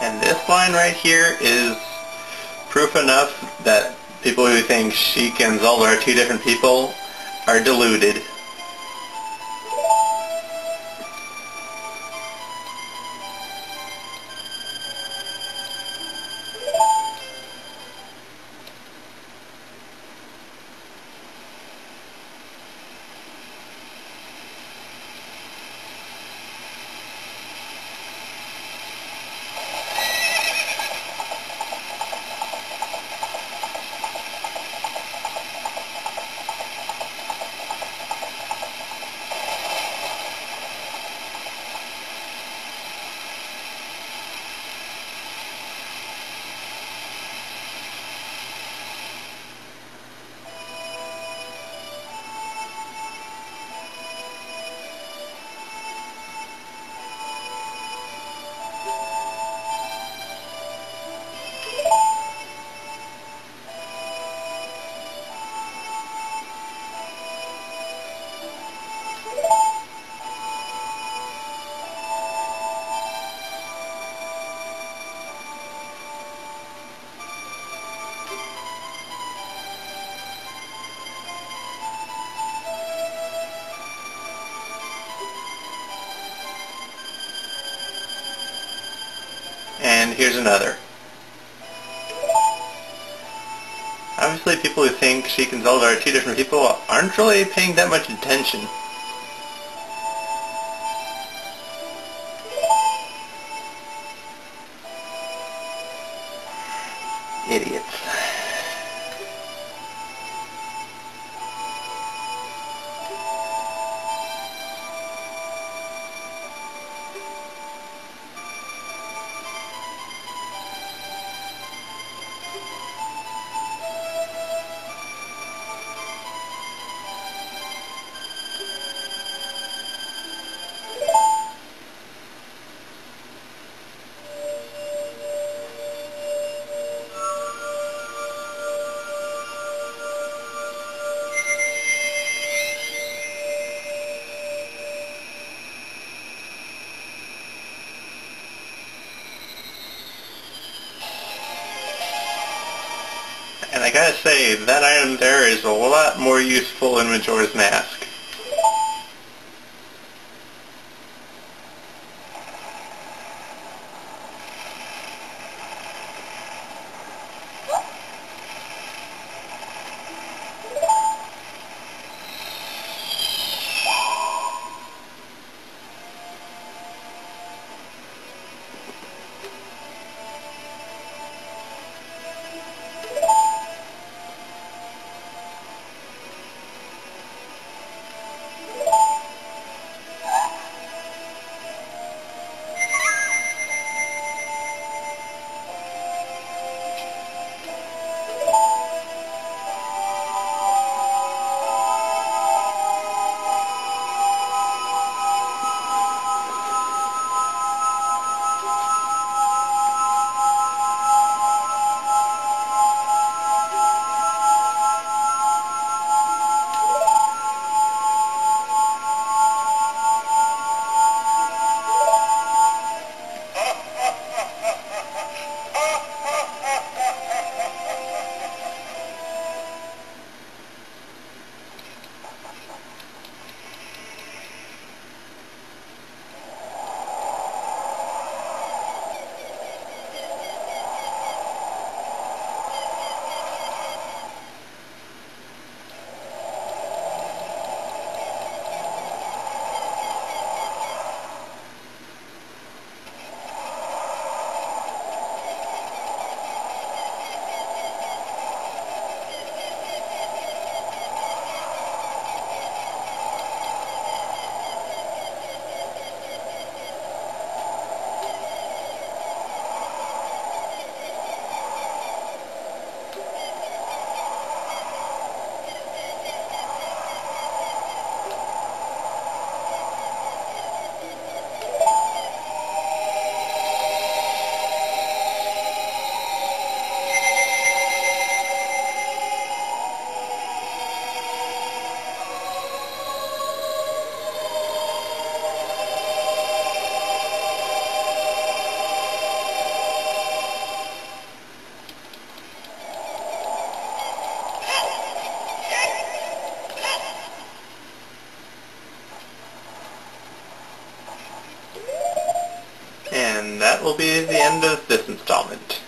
And this line right here is proof enough that people who think Sheik and Zelda are two different people are deluded. And here's another. Obviously people who think Sheik and Zelda are two different people aren't really paying that much attention. Idiots. And I gotta say, that item there is a lot more useful than Majora's Mask. Will be the end of this installment.